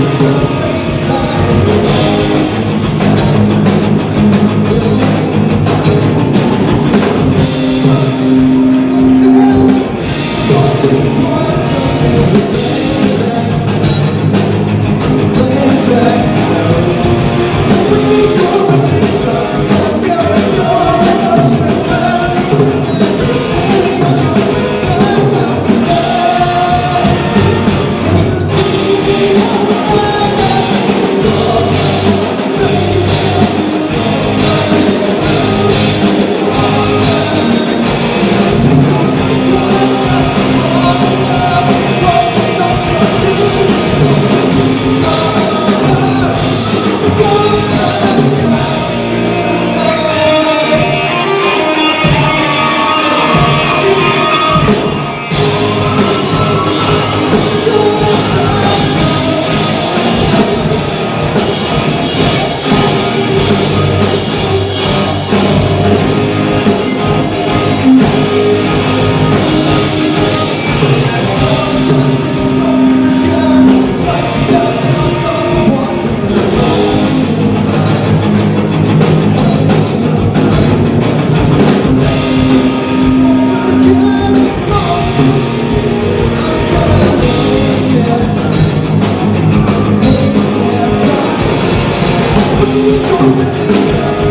Música Oh,